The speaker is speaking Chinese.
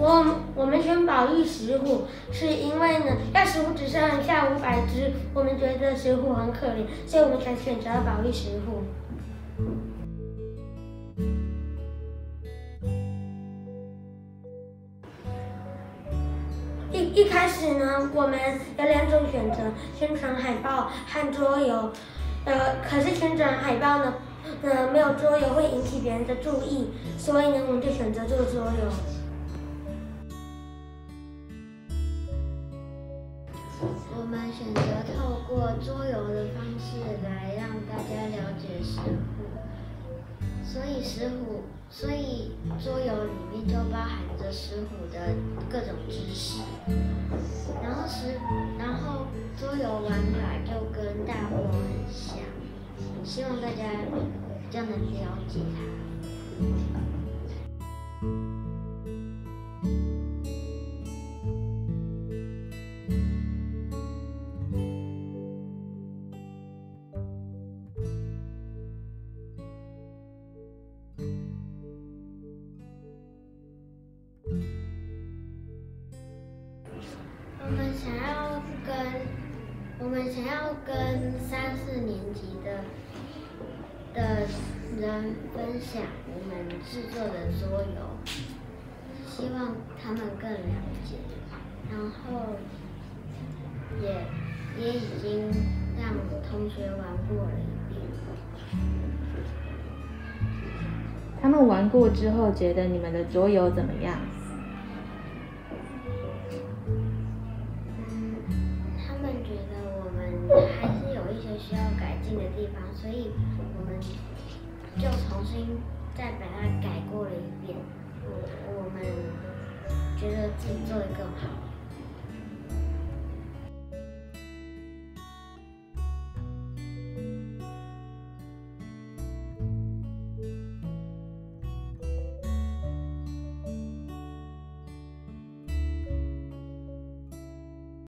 我我们选保育石虎，是因为呢，要石虎只剩下五百只，我们觉得石虎很可怜，所以我们才选择了保育石虎。一一开始呢，我们有两种选择：宣传海报和桌游。呃，可是宣传海报呢，呃，没有桌游会引起别人的注意，所以呢，我们就选择这个桌游。我们选择透过桌游的方式来让大家了解石虎，所以石虎，所以桌游里面就包含着石虎的各种知识。然后石，然后桌游玩法就跟大富翁很像，希望大家比较能了解它。想要跟我们想要跟三四年级的的人分享我们制作的桌游，希望他们更了解，然后也也已经让同学玩过了一遍。他们玩过之后，觉得你们的桌游怎么样？的地方，所以我们就重新再把它改过了一遍。我我们觉得自己做的更好。